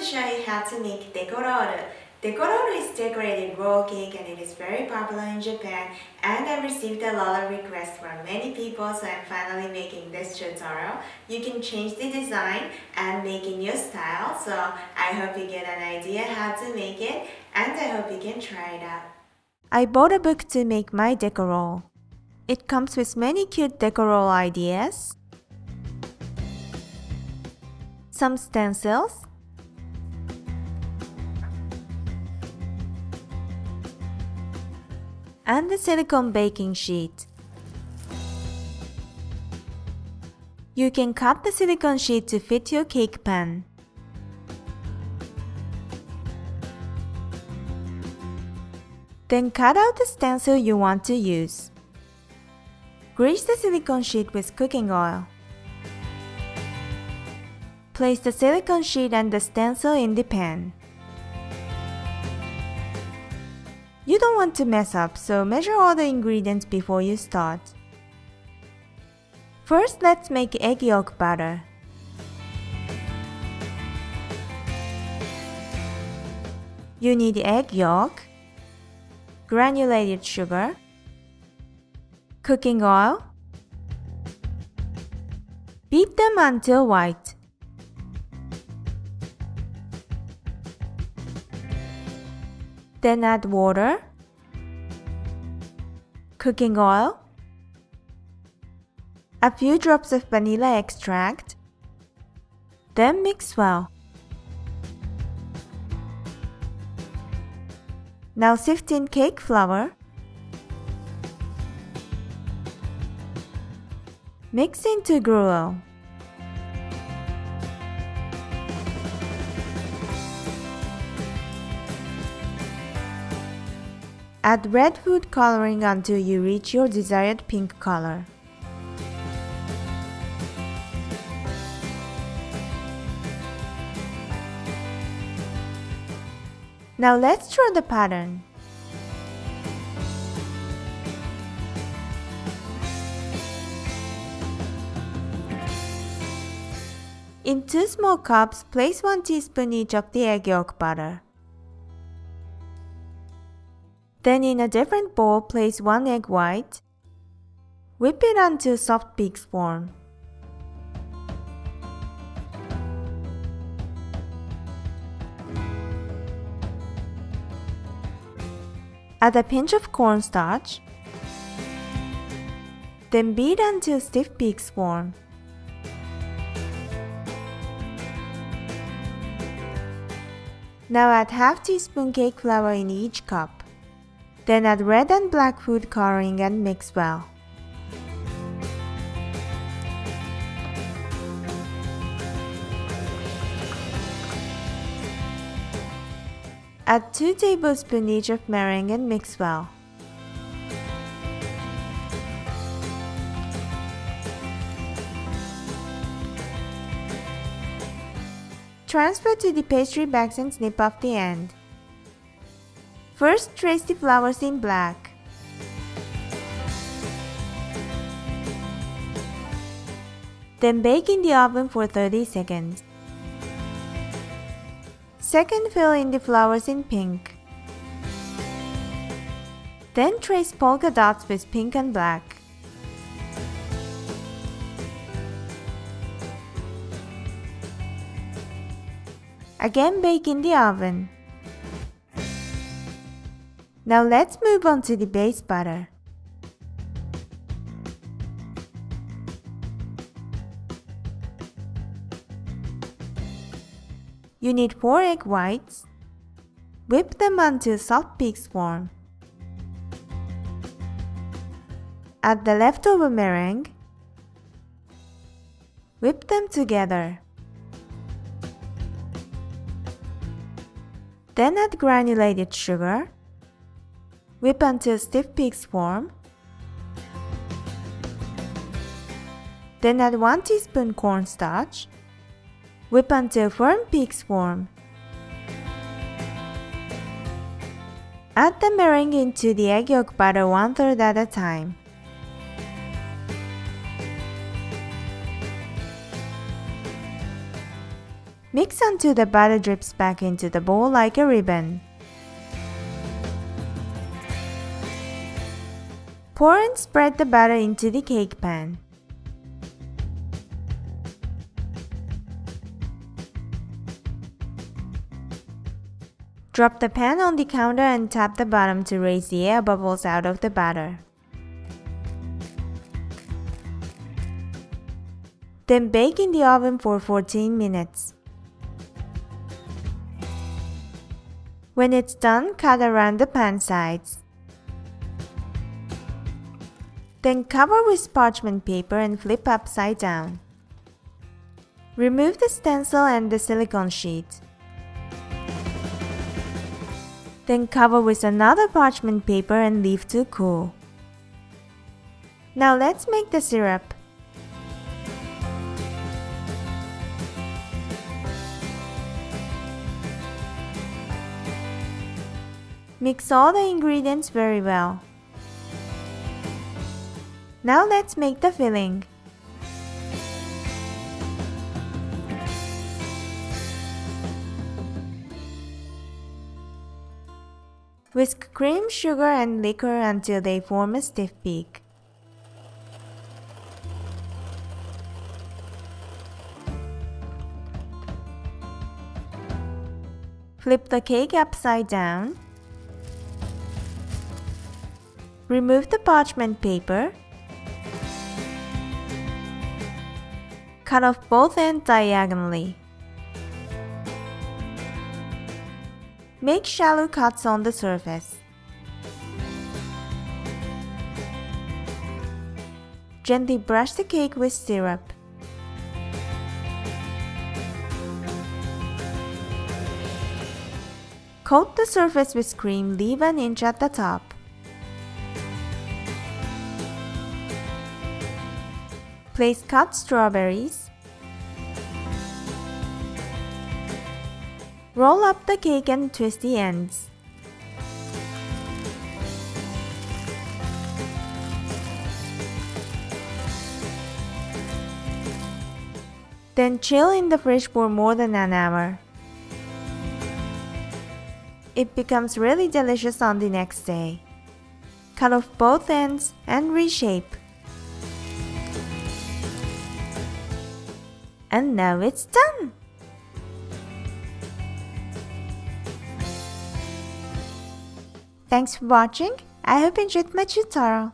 to show you how to make dekororu. Dekororu is decorated roll cake and it is very popular in Japan and I received a lot of requests from many people so I'm finally making this tutorial. You can change the design and make in your style so I hope you get an idea how to make it and I hope you can try it out. I bought a book to make my decor It comes with many cute decor ideas, some stencils, and the silicone baking sheet. You can cut the silicone sheet to fit your cake pan. Then cut out the stencil you want to use. Grease the silicone sheet with cooking oil. Place the silicone sheet and the stencil in the pan. You don't want to mess up, so measure all the ingredients before you start. First, let's make egg yolk batter. You need egg yolk, granulated sugar, cooking oil. Beat them until white. Then add water, cooking oil, a few drops of vanilla extract, then mix well. Now sift in cake flour, mix into gruel. Add red food coloring until you reach your desired pink color. Now let's draw the pattern. In two small cups, place 1 teaspoon each of the egg yolk butter. Then in a different bowl, place 1 egg white. Whip it until soft peaks form. Add a pinch of cornstarch. Then beat until stiff peaks form. Now add half teaspoon cake flour in each cup. Then add red and black food coloring and mix well. Add 2 tablespoons each of meringue and mix well. Transfer to the pastry bags and snip off the end. First, trace the flowers in black. Then bake in the oven for 30 seconds. Second, fill in the flowers in pink. Then trace polka dots with pink and black. Again bake in the oven. Now let's move on to the base butter. You need 4 egg whites. Whip them until soft peaks form. Add the leftover meringue. Whip them together. Then add granulated sugar Whip until stiff peaks form. Then add 1 teaspoon cornstarch. Whip until firm peaks form. Add the meringue into the egg yolk butter one third at a time. Mix until the batter drips back into the bowl like a ribbon. Pour and spread the batter into the cake pan. Drop the pan on the counter and tap the bottom to raise the air bubbles out of the batter. Then bake in the oven for 14 minutes. When it's done, cut around the pan sides. Then cover with parchment paper and flip upside down. Remove the stencil and the silicone sheet. Then cover with another parchment paper and leave to cool. Now let's make the syrup. Mix all the ingredients very well. Now let's make the filling. Whisk cream, sugar and liquor until they form a stiff peak. Flip the cake upside down. Remove the parchment paper. Cut off both ends diagonally. Make shallow cuts on the surface. Gently brush the cake with syrup. Coat the surface with cream, leave an inch at the top. Place cut strawberries. Roll up the cake and twist the ends. Then chill in the fridge for more than an hour. It becomes really delicious on the next day. Cut off both ends and reshape. And now it's done! Thanks for watching. I hope you enjoyed my tutorial.